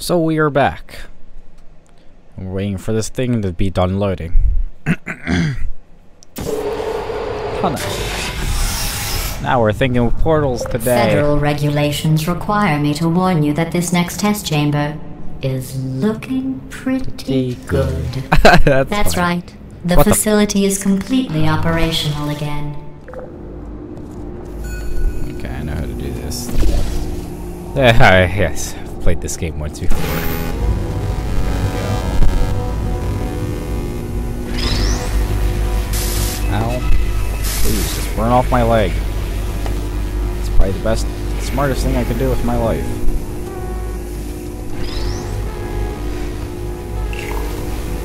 So we are back. We're waiting for this thing to be done loading. Hold on. Now we're thinking of portals today. Federal regulations require me to warn you that this next test chamber is looking pretty good. That's, That's right. The What the- facility is completely operational again. Okay, I know how to do this. Uh, yeah, yes, played this game once before. Ow. Please, just burn off my leg. It's probably the best, smartest thing I could do with my life.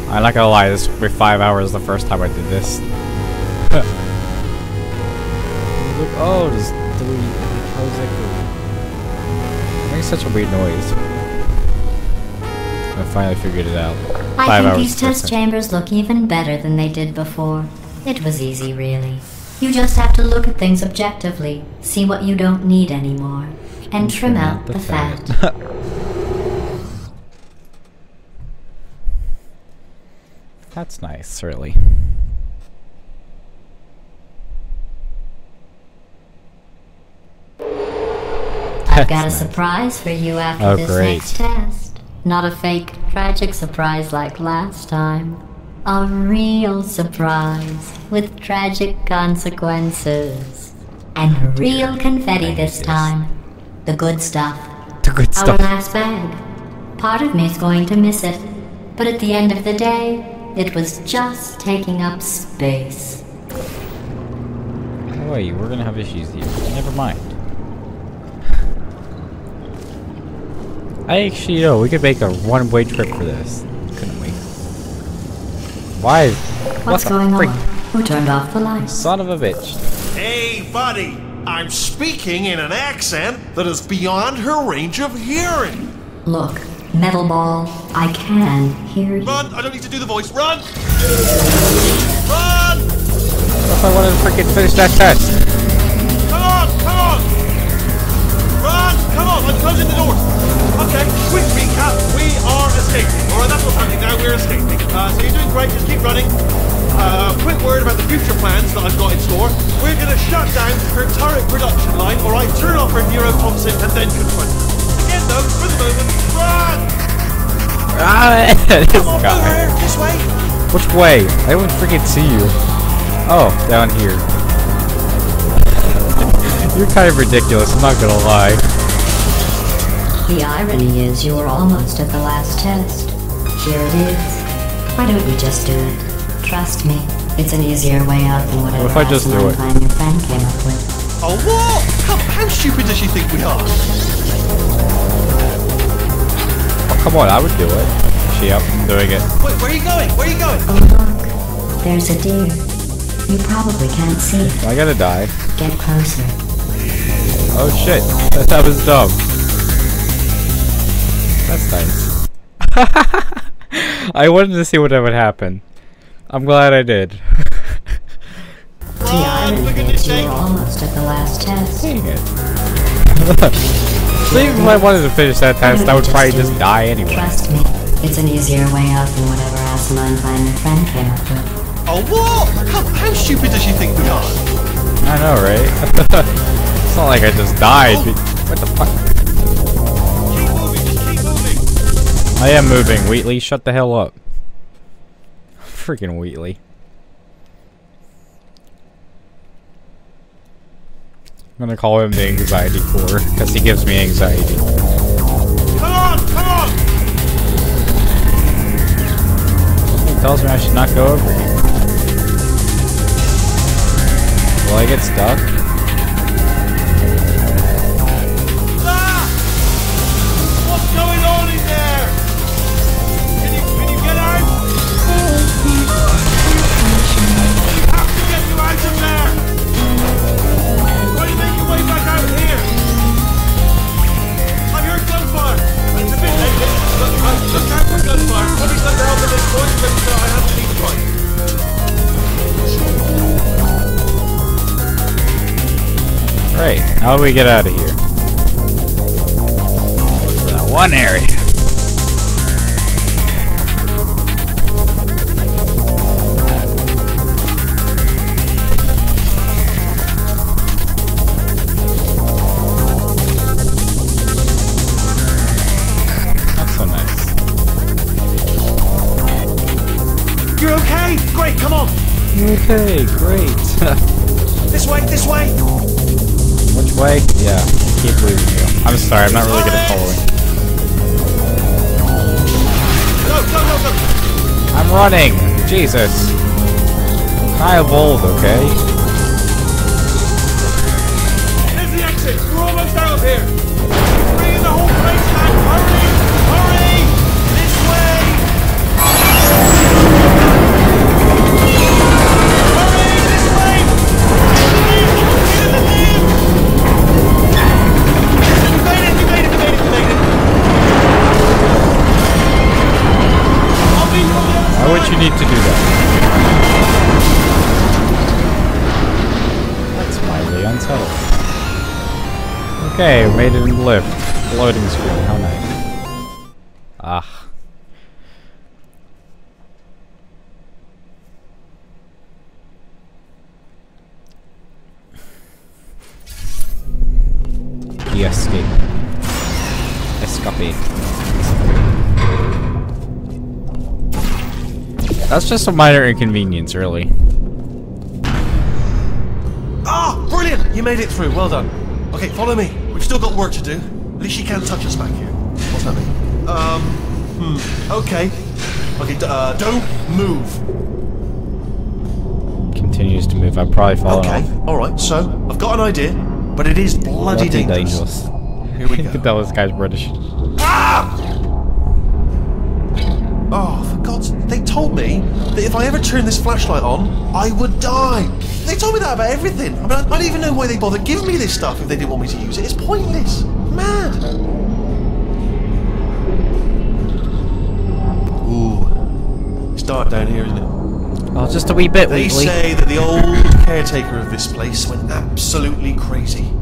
I'm not gonna lie, this took five hours the first time I did this. Look, oh, there's three. How that good? Makes such a weird noise. I finally figured it out. I Five think these the test chambers look even better than they did before. It was easy, really. You just have to look at things objectively, see what you don't need anymore, and trim out the fat. That's nice, really. I've got a surprise for you after Oh, this great. next test. Not a fake, tragic surprise like last time. A real surprise with tragic consequences. And oh, real confetti this time. The good stuff. The good stuff. Our last bag. Part of me is going to miss it. But at the end of the day, it was just taking up space. Oh, we're gonna have issues here. Never mind. I actually know we could make a one-way trip for this, couldn't we? Why? What's what going freak? on? Who turned off the lights? Son of a bitch! Hey, buddy! I'm speaking in an accent that is beyond her range of hearing. Look, metal ball, I can hear you. Run! I don't need to do the voice. Run! Run! What if I wanted to freaking finish that test? Come on! Come on! Run! Come on! I'm closing the door. Okay, quick recap. We are escaping. Alright, that's what's happening now. We're escaping. Uh, so you're doing great. Just keep running. Uh, quick word about the future plans that I've got in store. We're going to shut down her turret production line, alright? Turn off her neurotoxin and then confront her. Again, though, for the moment, run! Ah, this Come on, guy. over here, this way. Which way? I don't freaking see you. Oh, down here. You're kind of ridiculous, I'm not gonna lie. The irony is you're almost at the last test. Here it is. Why don't you just do it? Trust me, it's an easier way out than whatever if I just do asinine it? plan your friend came up with. Oh, what? How, how stupid does she think we are? Oh, come on, I would do it. She up, I'm doing it. Wait, where are you going? Where are you going? Oh look, there's a deer. You probably can't see it. I gotta die. Get closer. Oh shit, that was dumb. That's nice. I wanted to see what would happen. I'm glad I did. The Run, for irony goodness is you sake. were almost at the last test. Dang it. so even if I wanted to finish that test, I would probably just die anyway. Trust me, it's an easier way out than whatever asinine plan your friend came up with. Oh, what? How, how stupid does she think we are? I know, right? it's not like I just died. be- What the fuck? I am moving. Wheatley, shut the hell up. Freaking Wheatley. I'm gonna call him the anxiety core because he gives me anxiety. Come on, come on! He tells me I should not go over here. Will I get stuck? How do we get out of here? That one area. Okay, great, come on! Okay, great. Way? Yeah, keep losing you. I'm sorry, I'm not really good at following. Go, go, go, go! I'm running! Jesus. I evolved, okay? There's the exit! We're almost out of here! Would you need to do that? That's mildly unsettled. Okay, we made it in the lift. Loading screen, how nice. That's just a minor inconvenience, really. Ah, brilliant! You made it through. Well done. Okay, follow me. We've still got work to do. At least you can't touch us back here. What's that mean? Um, hmm. Okay. Okay, d- uh, don't move. Continues to move. I've probably fallen Okay, alright, so I've got an idea, but it is bloody Bloody dangerous. Here we go. tell this guy's British. God's They told me that if I ever turned this flashlight on, I would die. They told me that about everything. I mean, I, I don't even know why they bothered giving me this stuff if they didn't want me to use it. It's pointless. Mad. Ooh. It's dark down here, isn't it? Oh, just a wee bit, They say that the old caretaker of this place went absolutely crazy.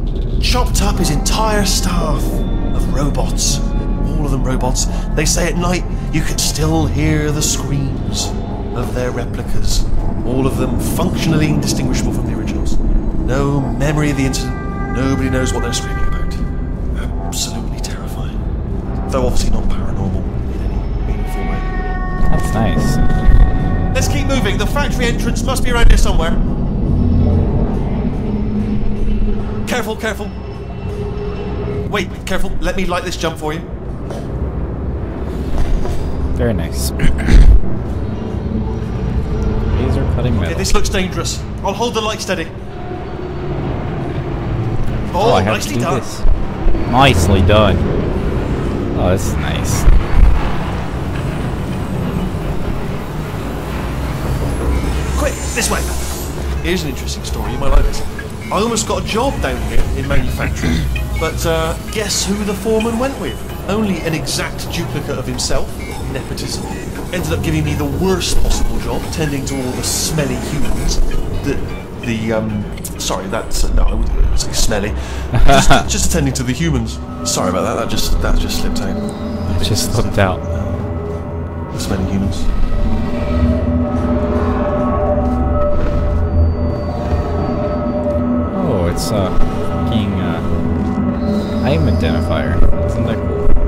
Chopped up his entire staff of robots. All of them robots. They say at night you could still hear the screams of their replicas. All of them functionally indistinguishable from the originals. No memory of the incident. Nobody knows what they're screaming about. Absolutely terrifying. Though obviously not paranormal in any meaningful way. That's nice. Let's keep moving. The factory entrance must be around here somewhere. Careful, careful. Wait, careful. Let me light this jump for you. Very nice. Laser cutting metal. Okay, this looks dangerous. I'll hold the light steady. oh, Oh, I have nicely to do done. this. Nicely done. Oh, this is nice. Quick, this way. Here's an interesting story. You might like this. I almost got a job down here in manufacturing, but uh, guess who the foreman went with? Only an exact duplicate of himself. Nepotism. Ended up giving me the worst possible job, tending to all the smelly humans. The the um. Sorry, that's uh, no, I wouldn't- like smelly. Just, just attending to the humans. Sorry about that. That just that just slipped out. It just slipped out. The smelly humans. Oh, it's a fucking uh, item identifier. Isn't that cool?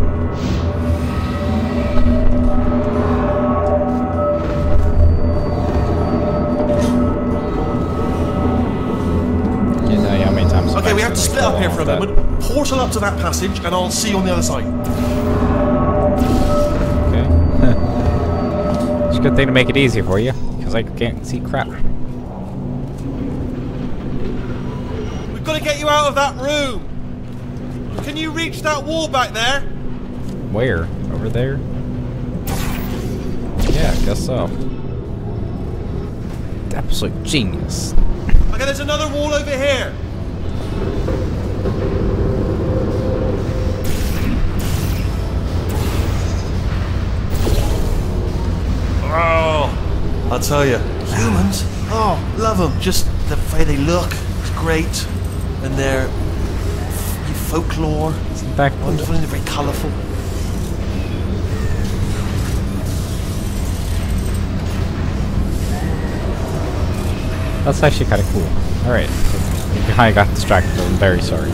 Split up here for a moment. Portal up to that passage, and I'll see you on the other side. Okay. it's a good thing to make it easy for you, because I can't see crap. We've got to get you out of that room. Can you reach that wall back there? Where? Over there? Yeah, I guess so. Absolute genius. Okay, there's another wall over here. Oh, I'll tell you, humans. Oh, love them. Just the way they look is great, and their f- folklore. That cool? Wonderful and very colourful. That's actually kind of cool. Alright. I got distracted. I'm very sorry.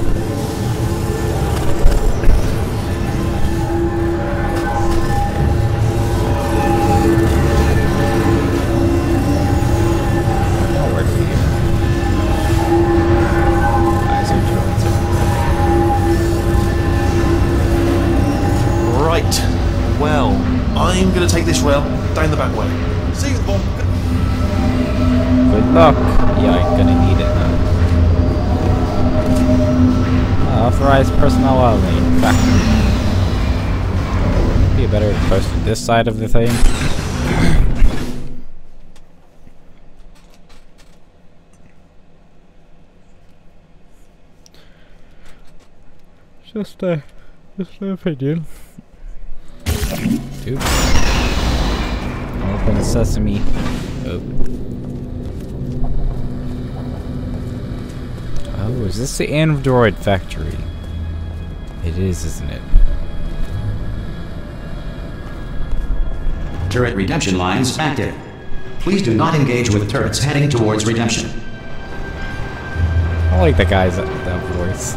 Luck. Yeah, I'm gonna need it now. Uh, authorized personnel only. Factory. Be better post this side of the thing. Just a, just an opinion. Dude. Open sesame. Oh. Oh, is this the Android factory? It is, isn't it? Turret redemption lines active. Please do not engage with turrets heading towards redemption. I like the guy's that, that voice.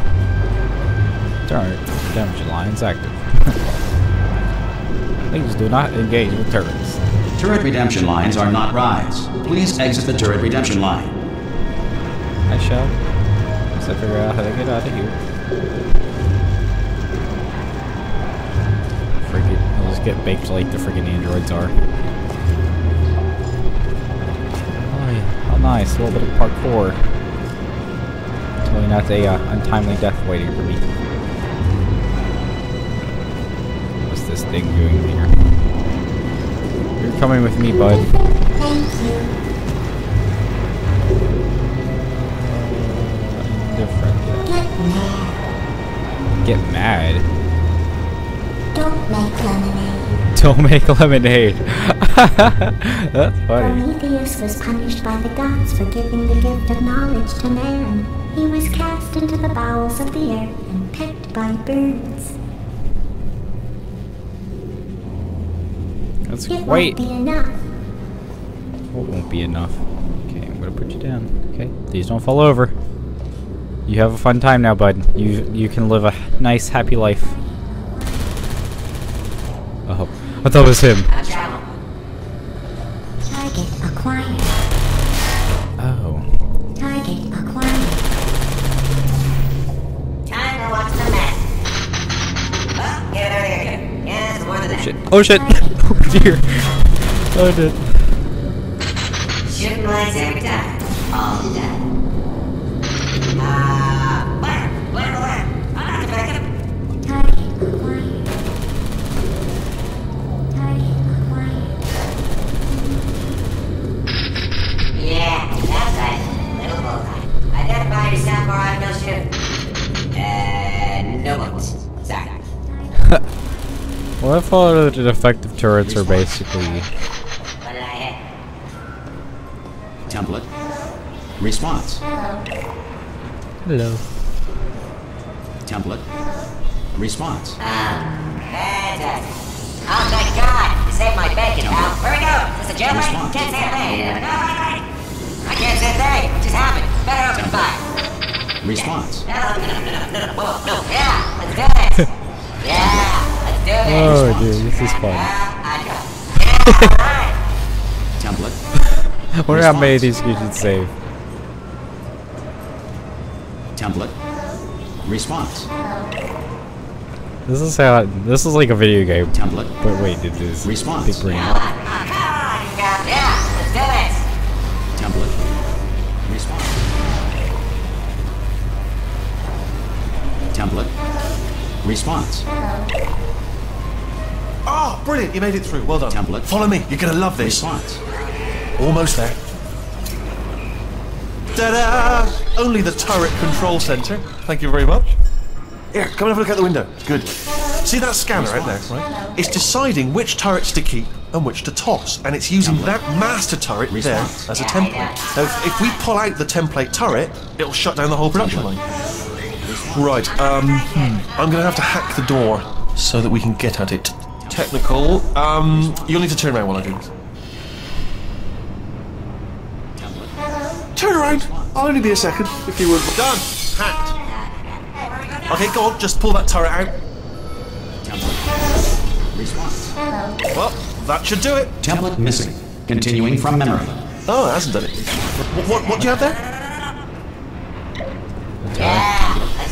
Turret redemption lines active. Please do not engage with turrets. Turret redemption lines are not rides. Please exit the turret redemption line. I shall. Once I figure out how to get out of here. Freaking, I'll just get baked like the freaking androids are. Oh, yeah. How nice, a little bit of parkour. Totally not a uh, untimely death waiting for me. What's this thing doing here? You're coming with me, bud. Thank you. Get mad. Don't make lemonade. Don't make lemonade. That's funny. Prometheus was punished by the gods for giving the gift of knowledge to man. He was cast into the bowels of the earth and pecked by birds. That's It great. won't be enough. What won't be enough? Okay, I'm gonna put you down. Okay, please don't fall over. You have a fun time now, bud. You you can live a nice, happy life. Oh, I thought it was him. Target acquired. Oh, Target acquired. Time to watch the mess. Well, get it earlier here. Yeah, it's more than that. shit! Oh shit! Oh, oh dear! Oh dear! No bullets. Sorry. Well, I thought that defective turrets are basically What did I hit? Template. Response. hello. Template. Response. Um, Fantastic. Oh, thank God. You saved my bacon, pal. Where we go? Is this a jailbreak? Can't say a thing. No, wait, wait. I can't say a thing. What just happened? Better open fire. Response. Oh dude, this is fun. Yeah, I know. Template. I wonder how many of these you should save. Template. Response. This is how. This is like a video game. Template. But wait, it is Response. big brain. Response. Oh, brilliant. You made it through. Well done. Template. Follow me. You're going to love this. Response. Almost there. Ta-da! Only the turret control center. Thank you very much. Here, come and have a look out the window. Good. See that scanner out there, right? It's deciding which turrets to keep and which to toss, and it's using that master turret there as a template. Now, if, if we pull out the template turret, it'll shut down the whole production line. Right. Um, I'm going to have to hack the door so that we can get at it. Technical. Um, you'll need to turn around while I do this. Turn around. I'll only be a second, if you would. Done. Hacked. Okay, go on. Just pull that turret out. Well, that should do it. Template missing. Continuing from memory. Oh, it hasn't done it. What, what, what do you have there? Yeah, let's do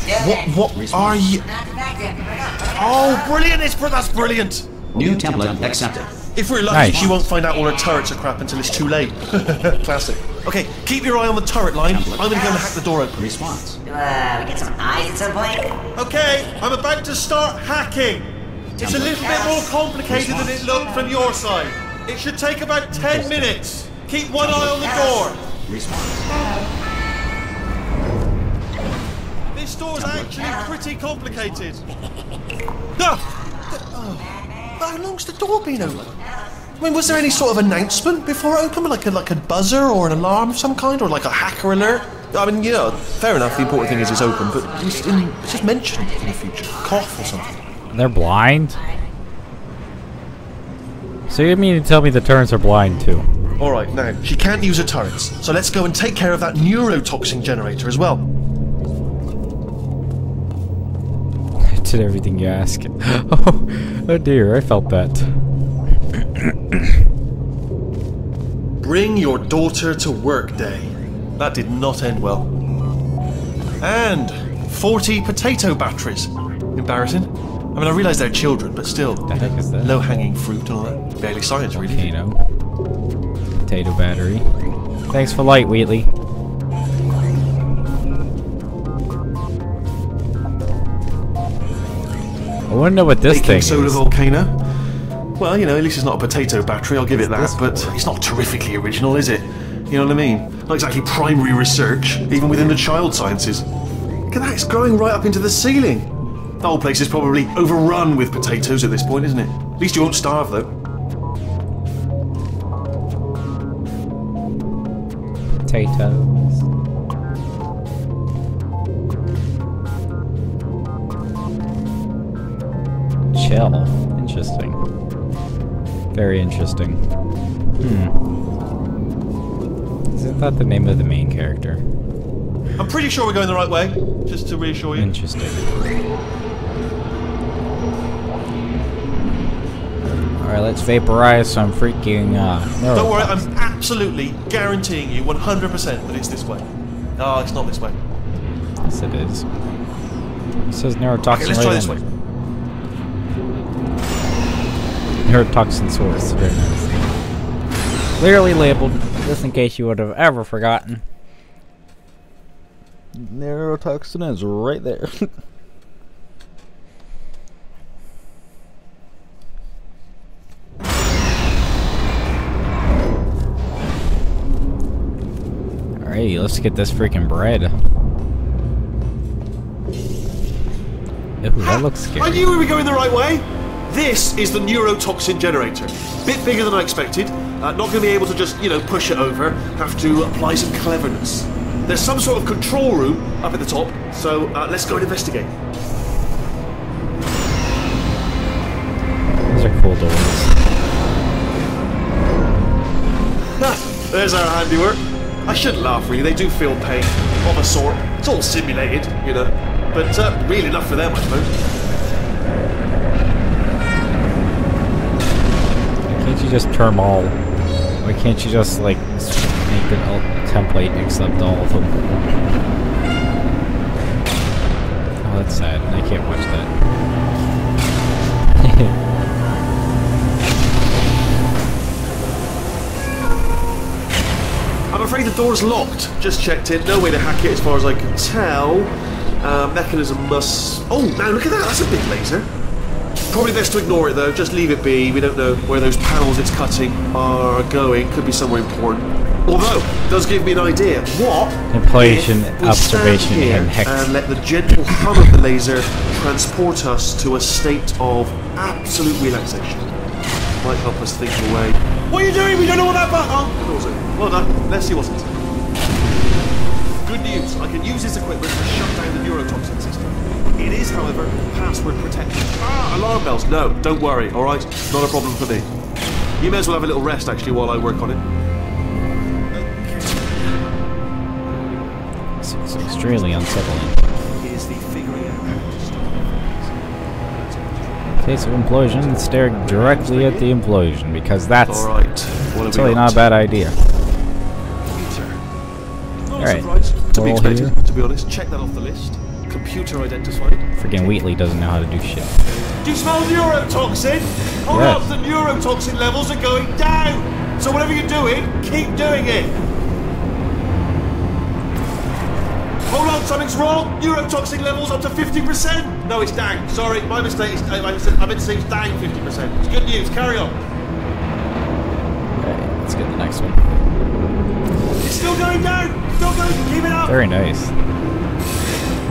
What, this. what are you? Not defective. Here we go. Oh, brilliant! It's br- that's brilliant. New template accepted. If we're lucky, Nice. she won't find out all her turrets are crap until it's too late. Classic. Okay, keep your eye on the turret line. I'm gonna go and hack the door open. Response. Do uh, we get some eyes at some point? Okay, I'm about to start hacking. It's a little bit more complicated than it looked from your side. It should take about 10 minutes. Keep one eye on the door. Response. Door's actually pretty complicated. Ah! th- oh. How long's the door been open? I mean, was there any sort of announcement before it opened, like a like a buzzer or an alarm of some kind, or like a hacker alert? I mean, yeah, fair enough. The important thing is it's open, but at least in, it's just mentioned in the future, cough or something. They're blind? So you mean to tell me the turrets are blind too? All right, now she can't use her turrets, so let's go and take care of that neurotoxin generator as well. Did everything you ask. oh, oh dear, I felt that. Bring your daughter to work day. That did not end well. And 40 potato batteries. Embarrassing. I mean, I realise they're children, but still. The heck is that? Low hanging fruit and all that. Barely science, really. Volcano. Potato battery. Thanks for light, Wheatley. I wanna know what this Baking thing soda is. volcano. Well, you know, at least it's not a potato battery, I'll give it that, but it's not terrifically original, is it? You know what I mean? Not exactly primary research, even within the child sciences. Look at that, it's growing right up into the ceiling. The whole place is probably overrun with potatoes at this point, isn't it? At least you won't starve, though. Potatoes. Chill. Interesting. Very interesting. Hmm. Isn't that the name of the main character? I'm pretty sure we're going the right way, just to reassure you. Interesting. Alright, let's vaporize some freaking, uh... Don't worry. I'm absolutely guaranteeing you 100% that it's this way. No, it's not this way. Yes, it is. It says neurotoxin Okay, let's try this way. It. Neurotoxin source. Very nice. Clearly labeled, just in case you would have ever forgotten. Neurotoxin is right there. Alrighty, let's get this freaking bread. Ooh, that looks scary. I scary. knew we were going the right way. This is the neurotoxin generator. Bit bigger than I expected. Uh, not going to be able to just, you know, push it over. Have to apply some cleverness. There's some sort of control room up at the top, so uh, let's go and investigate. Those are cool doors. There's our handiwork. I shouldn't laugh, really. They do feel pain, of a sort. It's all simulated, you know. But uh, really enough for them, I suppose. Can't you just term all? Why can't you just like make the template accept all of them? Oh, that's sad. I can't watch that. I'm afraid the door's locked. Just checked it. No way to hack it as far as I can tell. Uh, mechanism must... Oh, now look at that. That's a big laser. Probably best to ignore it, though. Just leave it be. We don't know where those panels it's cutting are going. Could be somewhere important. Although, it does give me an idea. What observation, and hex. and let the gentle hum of the laser transport us to a state of absolute relaxation? Might help us think away. What are you doing? We don't know what that button. Door's. Well done. Let's see what's inside. Good news. I can use this equipment to shut down the neurotoxin system. It is, however, password protected. Ah, alarm bells. No, don't worry. All right, not a problem for me. You may as well have a little rest actually while I work on it. This is extremely unsettling. Here's the figuring out how to start. In case of implosion, stare directly at the implosion because that's right. What totally not a bad idea. Alright, to be expected, to be honest. Check that off the list. Computer identified. Freaking Wheatley doesn't know how to do shit. Do you smell neurotoxin? Hold Yes. up, the neurotoxin levels are going down. So whatever you're doing, keep doing it. Hold on, something's wrong. Neurotoxin levels up to 50%. No, it's down. Sorry, my mistake. It's, I, I meant to say it's down 50%. It's good news. Carry on. Okay, let's get the next one. It's still going down. Still going. Keep it up. Very nice.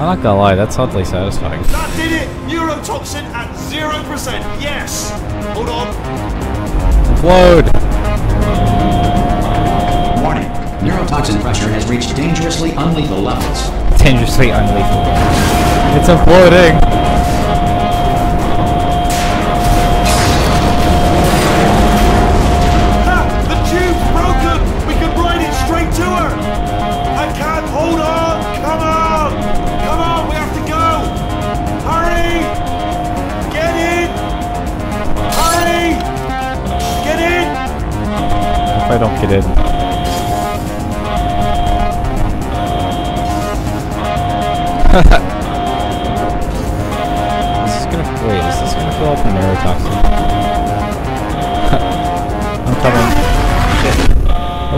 I'm not gonna lie, that's oddly satisfying. That did it. Neurotoxin at 0%. Yes. Hold on. Load! Warning. Neurotoxin pressure has reached dangerously unlethal levels. Dangerously unlethal. It's imploding! In. this is gonna wait, is this gonna fill up with neurotoxin? I'm coming.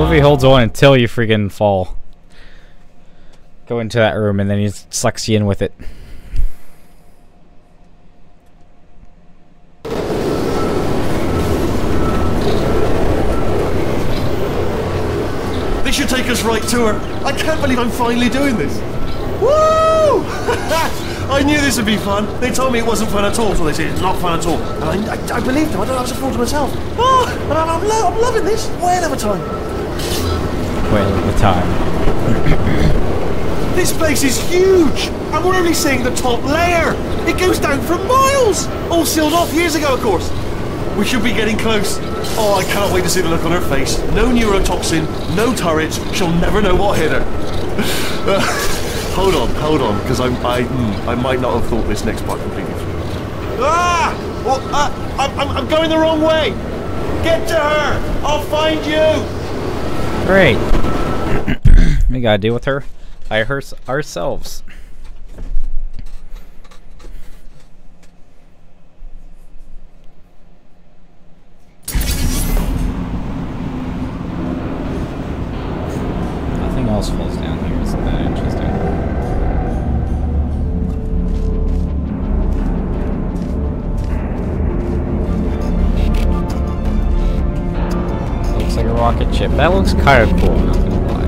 Shit. He holds on until you freaking fall? Go into that room and then he sucks you in with it. Right to her. I can't believe I'm finally doing this. Woo! I knew this would be fun. They told me it wasn't fun at all, so they said it's not fun at all. And I, I, I believed them. I don't know, I was a fool to myself. Oh, and I'm, I'm, lo- I'm loving this. Whale of a time. Wait the time. This place is huge, and we're only seeing the top layer. It goes down for miles. All sealed off years ago, of course. We should be getting close. Oh, I can't wait to see the look on her face. No neurotoxin, no turrets. She'll never know what hit her. Hold on, hold on, because I, I, hmm, I might not have thought this next part completely through. Ah! Well, uh, I'm, I'm, I'm going the wrong way. Get to her. I'll find you. Great. we gotta deal with her by her ourselves. That looks kind of cool, not gonna lie.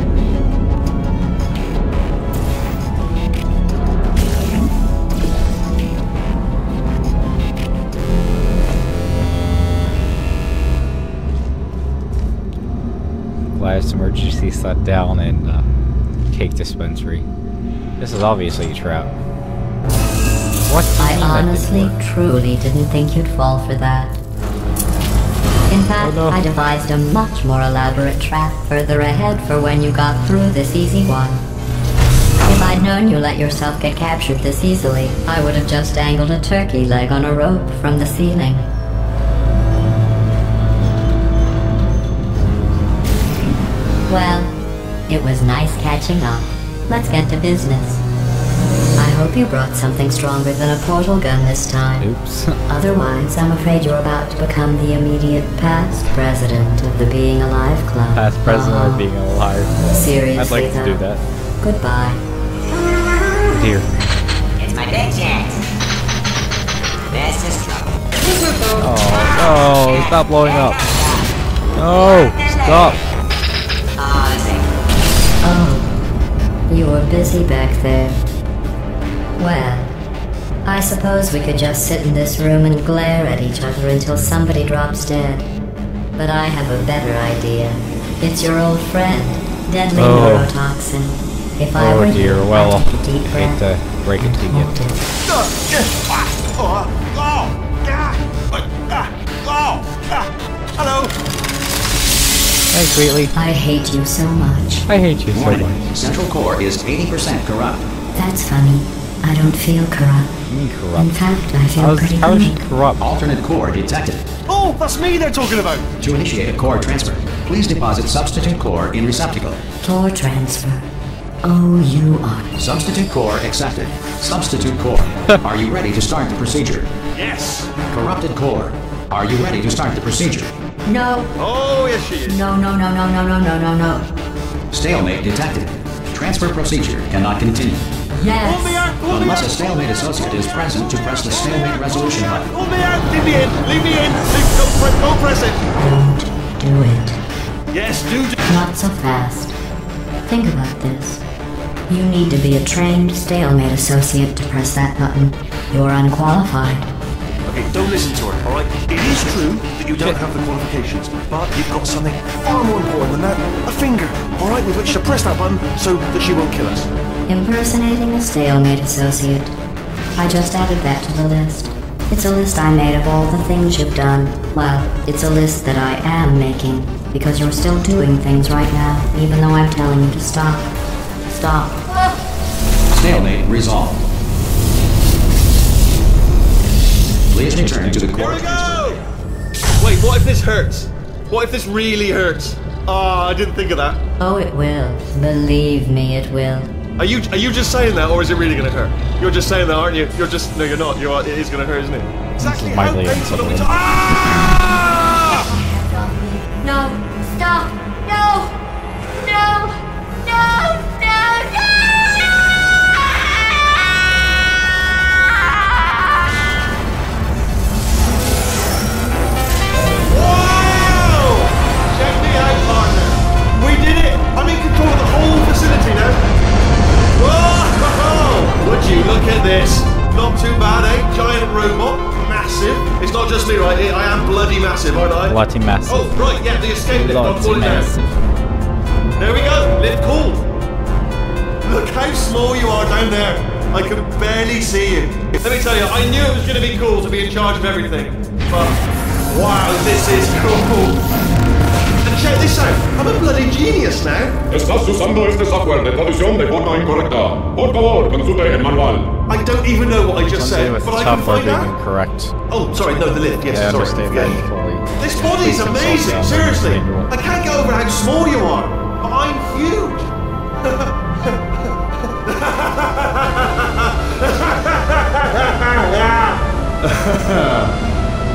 Last emergency shut down in uh, cake dispensary. This is obviously a trap. What? I mean that didn't honestly, truly didn't think you'd fall for that. In fact, oh, no. I devised a much more elaborate trap further ahead for when you got through this easy one. If I'd known you let yourself get captured this easily, I would have just dangled a turkey leg on a rope from the ceiling. Well, it was nice catching up. Let's get to business. I hope you brought something stronger than a portal gun this time. Oops. Otherwise, I'm afraid you're about to become the immediate past president of the Being Alive Club. Past president Uh-huh. of being alive. Seriously, I'd like to do that. Goodbye. Dear. It's my big chance. This is trouble. Oh, no, stop blowing up. No, stop. Oh, this Oh, you were busy back there. Well, I suppose we could just sit in this room and glare at each other until somebody drops dead. But I have a better idea. It's your old friend, Deadly Oh. Neurotoxin. If I oh, were Oh dear, you, well, I'd take a deep I hate to break it to and you. hold it. Yes, oh, oh, oh. Hello. Hey, Greeley. I hate you so much. I hate you so Warning. much. Central core is 80% corrupt. That's funny. I don't feel corrupt. You mean In fact, I feel How's, pretty how is she corrupt? Alternate core detected. Oh, that's me they're talking about. To initiate a core transfer, please deposit substitute core in receptacle. Core transfer. Oh, you are. Substitute core accepted. Substitute core. Are you ready to start the procedure? Yes. Corrupted core. Are you ready to start the procedure? No, Oh, yes, she is. no, no, no, no, no, no, no, no, no. Stalemate detected. Transfer procedure cannot continue. Pull me Yes. out, pull me Unless a stalemate associate is present to press the stalemate resolution button. Pull me out. Leave me in. Leave me in. Leave, don't, press, don't press it. Don't do it. Yes, do. do. Not so fast. Think about this. You need to be a trained stalemate associate to press that button. You're unqualified. Okay, don't listen to her, alright? It is true that you don't have the qualifications, but you've got something far more important than that. A finger, alright, with which to press that button so that she won't kill us. Impersonating a stalemate associate. I just added that to the list. It's a list I made of all the things you've done. Well, it's a list that I am making, because you're still doing things right now, even though I'm telling you to stop. Stop. Stalemate resolved. Please return to the court. Here we go. Wait, what if this hurts? What if this really hurts? Ah, I didn't think of that. Oh, it will. Believe me, it will. Are you are you just saying that, or is it really gonna hurt? You're just saying that, aren't you? You're just no, you're not. You're it is gonna hurt, isn't it? Exactly how painful are we Sutherland. ta- Ah! No! Stop! The escape lift. I'm Lots falling down. massive. There we go. Lift cool. Look how small you are down there. I can barely see you. Let me tell you, I knew it was going to be cool to be in charge of everything. But, wow, this is cool. And check this out. I'm a bloody genius now. Estás usando este software de traducción de forma incorrecta. Por favor, consulte el manual. I don't even know what I just said, but I can find being out. incorrect. Oh, sorry, no, the lift. Yes, Yeah, I sorry. understand Yeah. That fully. This body is amazing, seriously. I can't get over how small you are, but I'm huge.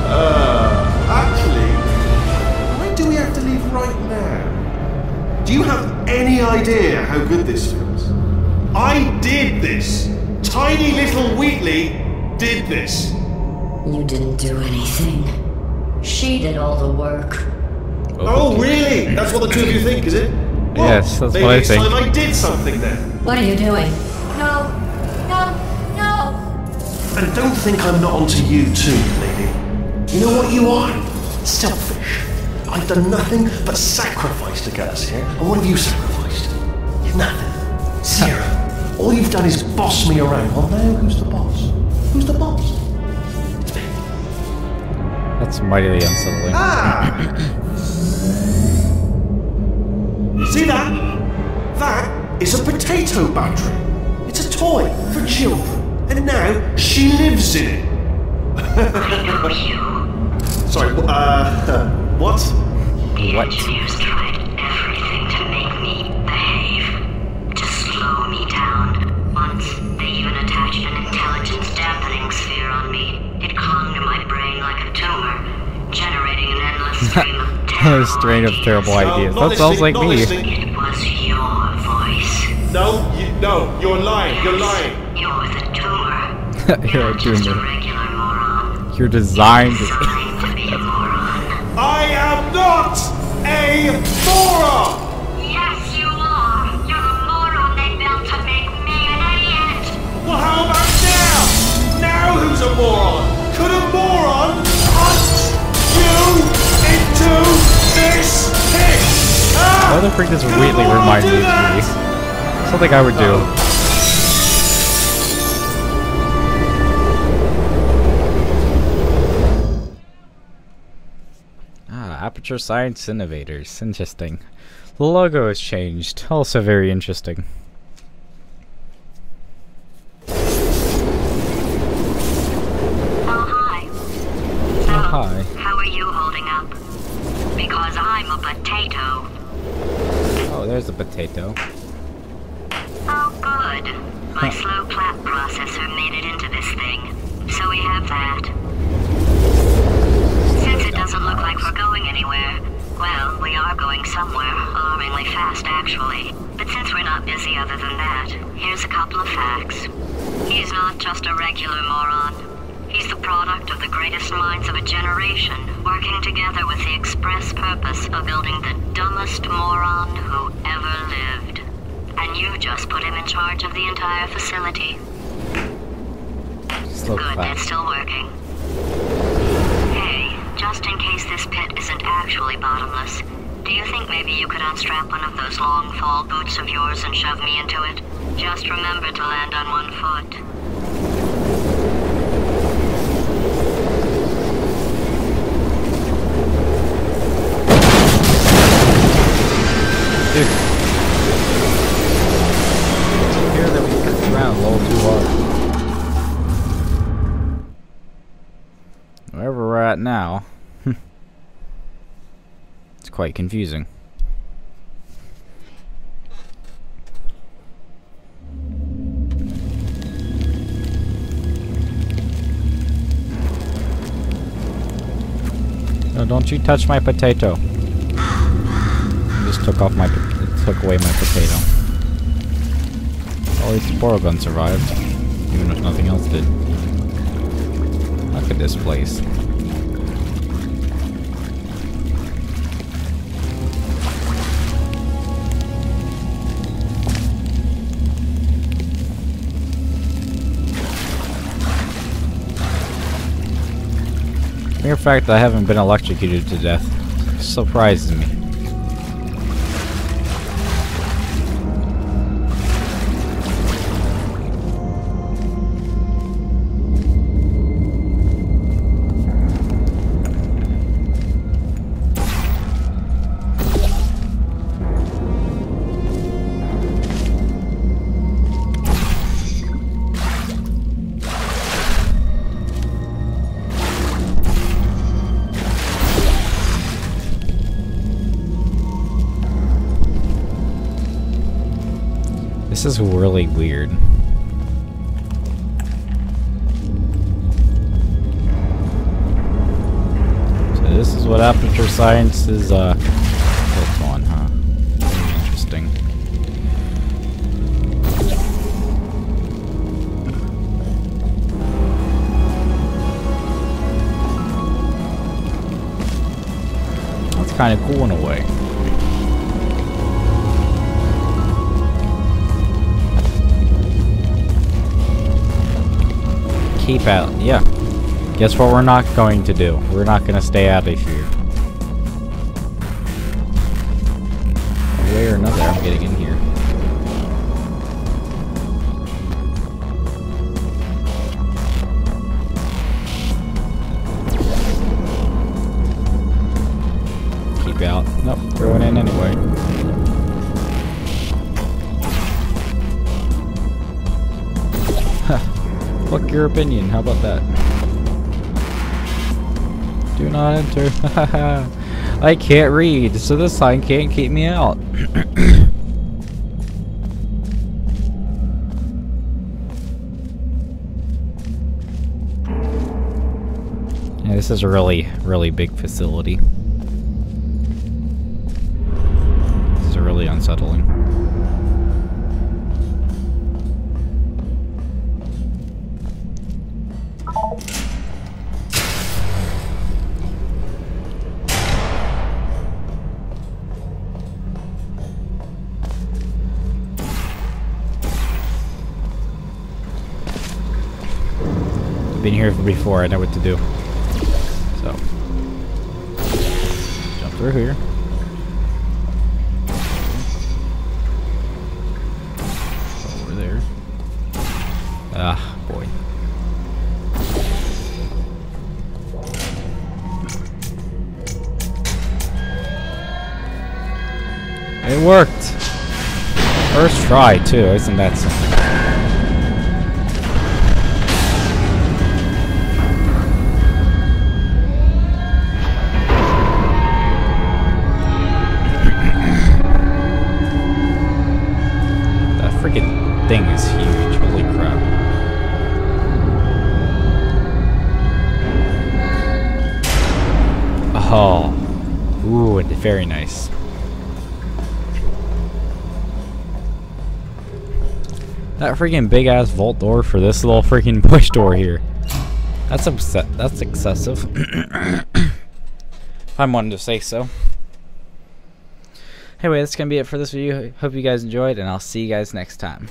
uh, actually, why do we have to leave right now? Do you have any idea how good this feels? I did this. Tiny little Wheatley did this. You didn't do anything. She did all the work. Oh, really? That's what the two of you think, is it? Well, Yes, that's maybe what I it's think. time I did something then. What are you doing? No! No! No! And don't think I'm not onto you too, lady. You know what you are? Selfish. I've done nothing but sacrifice to get us here. And what have you sacrificed? Nothing. Zero. All you've done is boss me around. Well, now who's the boss? Who's the boss? It's me. That's mightily unsettling. Ah! See that? That is a potato battery. It's a toy for children. And now she lives in it. Sorry, wh- uh, what? The What? engineers A terrible strain of terrible No, ideas. That sounds like me. listening. It was your voice. No, you, no, you're lying. You're lying. You're the tumor. You're a Not just a tumor. moron. You're designed. Designed to be a moron. I am not a moron! Yes, you are. You're the moron they built to make me an idiot. Well, how about now? Now who's a moron? Could a moron punch you into this pit? Why the freak does Wheatley remind me of me? Something I would do. Ah, Aperture Science Innovators. Interesting. The logo has changed. Also very interesting. Oh, hi. So, hi. Because I'm a potato. Oh, there's a potato. Oh, good. My slow clap processor made it into this thing. So we have that. Since it doesn't look like we're going anywhere, well, we are going somewhere, alarmingly fast actually. But since we're not busy other than that, here's a couple of facts. He's not just a regular moron. Product of the greatest minds of a generation, working together with the express purpose of building the dumbest moron who ever lived. And you just put him in charge of the entire facility. Slow Good, clap. it's still working. Hey, just in case this pit isn't actually bottomless, do you think maybe you could unstrap one of those long fall boots of yours and shove me into it? Just remember to land on one foot. Too hard. Wherever we're at now, it's quite confusing. No, don't you touch my potato. I Just took off my, took away my potato. At least the portal gun survived, even if nothing else did. Look at this place. Mere fact that I haven't been electrocuted to death surprises me. This is really weird. So this is what Aperture Science is uh built on, huh? Interesting. That's kind of cool in a way. Keep out. Yeah. Guess what we're not going to do? We're not going to stay out of here. Your opinion, how about that? Do not enter. I can't read, so this sign can't keep me out. yeah, this is a really, really big facility. Before, I know what to do. So. Jump through here. Over there. Ah, boy. It worked! First try, too, isn't that something? That freaking big ass vault door for this little freaking push door here. That's upset. That's excessive. if I'm wanting to say so. Anyway, that's gonna be it for this video. Hope you guys enjoyed, and I'll see you guys next time.